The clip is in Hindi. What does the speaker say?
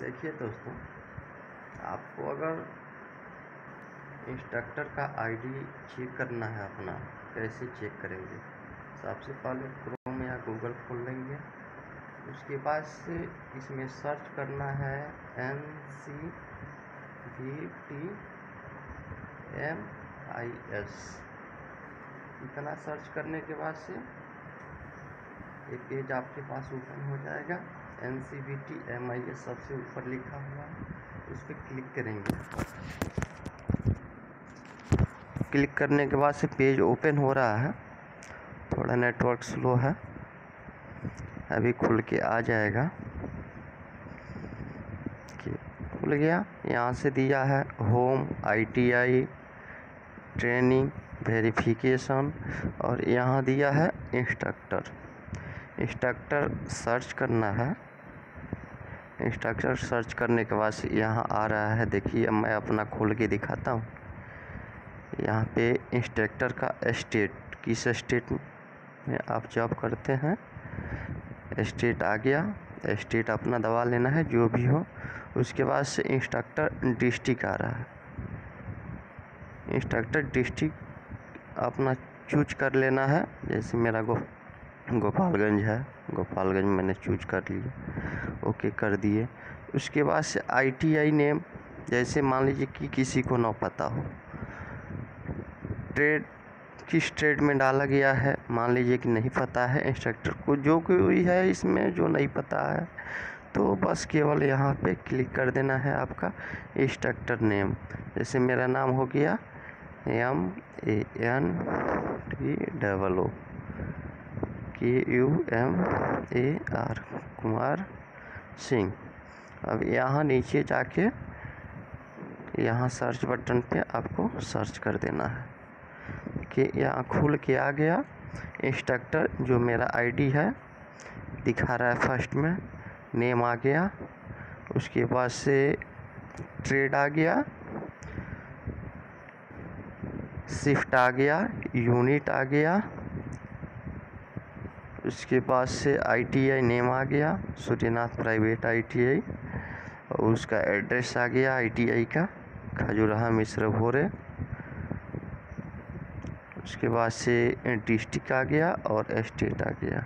देखिए दोस्तों, आपको अगर इंस्ट्रक्टर का आईडी चेक करना है अपना, कैसे चेक करेंगे? सबसे पहले क्रोम या गूगल खोल लेंगे। उसके बाद से इसमें सर्च करना है N C V T M I S इतना सर्च करने के बाद से एक पेज आपके पास ओपन हो जाएगा। N C B T M सबसे ऊपर लिखा हुआ है, उस पर क्लिक करेंगे। क्लिक करने के बाद से पेज ओपन हो रहा है, थोड़ा नेटवर्क स्लो है, अभी खुल के आ जाएगा। खुल गया, यहाँ से दिया है होम आईटीआई ट्रेनिंग, वेरिफिकेशन, और यहाँ दिया है इंस्ट्रक्टर। इंस्ट्रक्टर सर्च करना है। इंस्ट्रक्टर सर्च करने के बाद यहाँ आ रहा है। देखिए मैं अपना खोल के दिखाता हूँ। यहाँ पे इंस्ट्रक्टर का स्टेट किस स्टेट में आप जॉब करते हैं? स्टेट आ गया। स्टेट अपना दबा लेना है, जो भी हो। उसके बाद से इंस्ट्रक्टर डिस्ट्रिक्ट आ रहा है। इंस्ट्रक्टर डिस्ट्रिक्ट अपना चूज़ कर लेना है। जैसे मेरा गो गोपालगंज है। गोपालगंज मैंने चूज़ कर लिया। ओके कर दिए। उसके बाद से आईटीआई नेम, जैसे मान लीजिए कि किसी को ना पता हो। ट्रेड, किस ट्रेड में डाला गया है, मान लीजिए कि नहीं पता है, इंस्ट्रक्टर को जो कोई है इसमें जो नहीं पता है तो बस केवल यहाँ पे क्लिक कर देना है आपका इंस्ट्रक्टर नेम। जैसे मेरा नाम हो गया M A N T double O K U M A R Kumar Singh. अब यहाँ नीचे जाके यहाँ सर्च बटन पे आपको सर्च कर देना है। कि यहाँ खुल के आ गया। इंस्ट्रक्टर जो मेरा आईडी है, दिखा रहा है फ़र्स्ट में, नेम आ गया। उसके बाद से ट्रेड आ गया। शिफ्ट आ गया। यूनिट आ गया। उसके बाद से आईटीआई नेम आ गया सूर्यनाथ प्राइवेट आईटीआई और उसका एड्रेस आ गया आईटीआई का, खजुराहा मिश्र भोरे। उसके बाद से डिस्ट्रिक्ट आ गया और स्टेट आ गया।